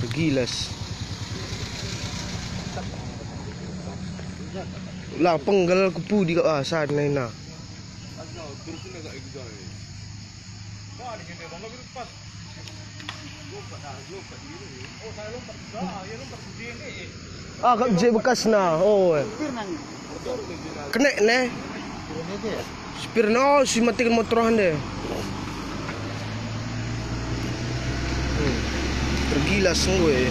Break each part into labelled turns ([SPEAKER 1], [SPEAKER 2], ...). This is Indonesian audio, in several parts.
[SPEAKER 1] Tergilas. Lah penggal kupu di ah sana na.
[SPEAKER 2] Wah, di sini bang lebih pas. Lompat dah, lompat ini. Saya lompat juga. Lompat di sini.
[SPEAKER 1] Ah kak bekas na. Oh. Kena ne. Spir no si matikan motoran deh. Hmm. Tergilas gue.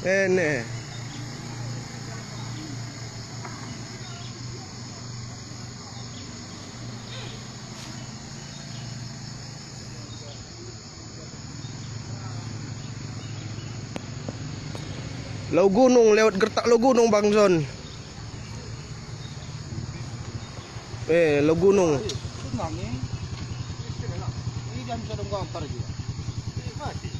[SPEAKER 1] Ene. Lau gunung lewat gertak lau gunung Bang Zon. Eh, lau gunung.
[SPEAKER 2] Senang ni. Ini jam sudah gampar juga. Mati.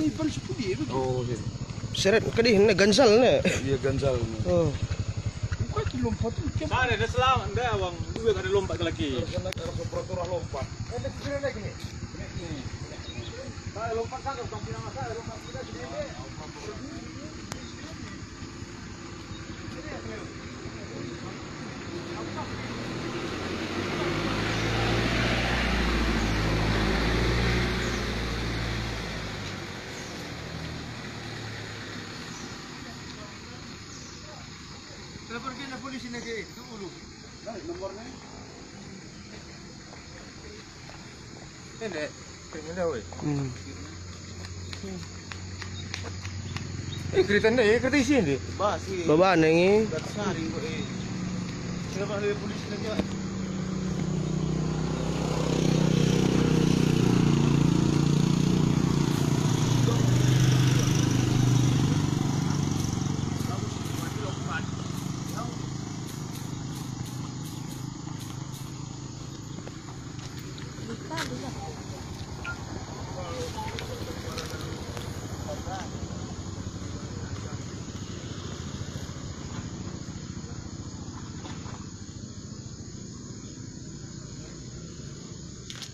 [SPEAKER 2] lompat sehingga ibar sepudi itu.
[SPEAKER 3] Oh, iya.
[SPEAKER 1] Seret kadih ni gansal.
[SPEAKER 3] Iya ganjal.
[SPEAKER 1] Oh.
[SPEAKER 2] Bukan tu lompat tu.
[SPEAKER 4] Ada ada selamat dah bang. Dua ada lompat ke lagi.
[SPEAKER 2] Ada peraturan lompat. Ada segera lagi ni.
[SPEAKER 4] Saya lompat bukan pinang saya lompat
[SPEAKER 2] sini deh, itu dulu. Nah, nomornya. Ini deh, kayaknya deh,
[SPEAKER 1] woi.
[SPEAKER 2] Eh, kereta ni, kereta isi ni.
[SPEAKER 4] Bapak, si.
[SPEAKER 1] Bapak, ni.
[SPEAKER 4] Bapak, si. Bapak, si. Bapak, si.
[SPEAKER 5] Bapak, si.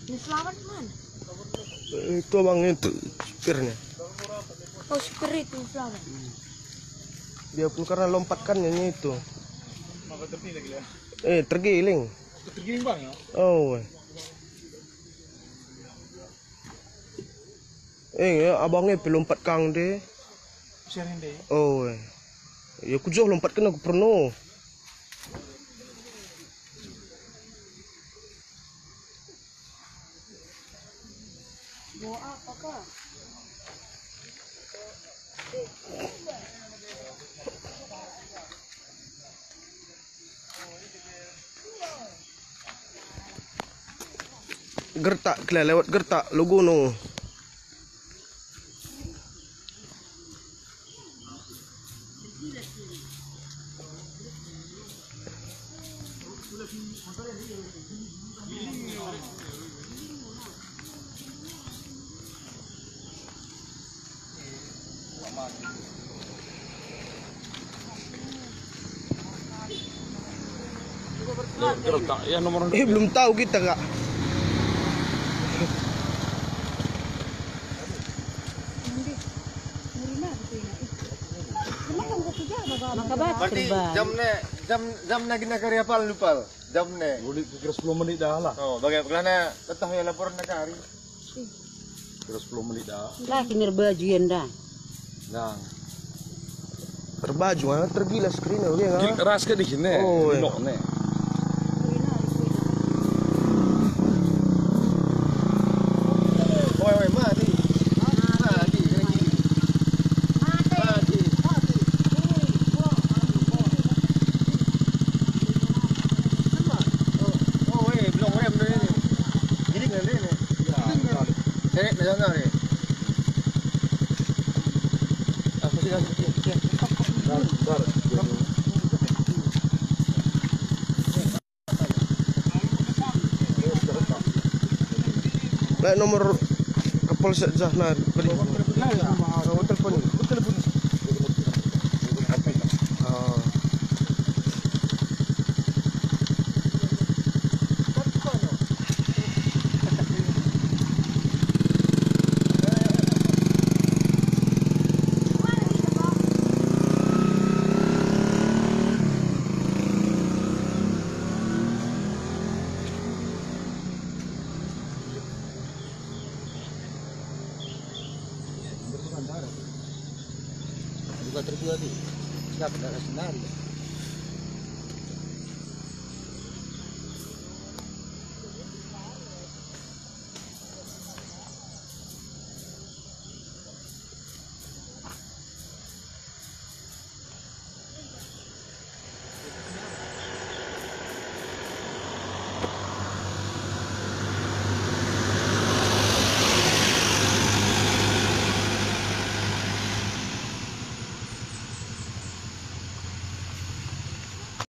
[SPEAKER 5] Ini selamat mana?
[SPEAKER 1] Itu abang itu supirnya.
[SPEAKER 5] Oh, spirit ini selamat.
[SPEAKER 1] Dia pun karena lompatkannya ini itu.
[SPEAKER 4] Maka lagi lah.
[SPEAKER 1] Eh, tergiling.
[SPEAKER 2] Tergiling bang ya?
[SPEAKER 1] Oh. Eh, ya, abangnya pelompat kang deh.
[SPEAKER 2] Sharing deh.
[SPEAKER 1] Oh. Ya kujuh lompat kena aku pernah. Gertak kela lewat gertak logo no.
[SPEAKER 2] Gertak ya nomor
[SPEAKER 1] Eh belum tahu kita kak.
[SPEAKER 4] Berarti jam ne jam jam na gina karya pal lupal. Jam ne.
[SPEAKER 2] Boleh kira 10 menit dah lah.
[SPEAKER 4] Oh, bagaimana tetah ya laporan na kari.
[SPEAKER 2] Kira 10 menit dah.
[SPEAKER 3] Lah kinir baju yenda.
[SPEAKER 2] Nah.
[SPEAKER 1] Terbaju ah tergila screen oke
[SPEAKER 2] Gil
[SPEAKER 1] nggak?
[SPEAKER 2] ras ke di sini.
[SPEAKER 1] Oh.
[SPEAKER 2] Nok ne.
[SPEAKER 4] Oi oi mati.
[SPEAKER 1] nomor kepolsek Zahnar. Nomor
[SPEAKER 4] Terbuat ni. Siapa nak senari?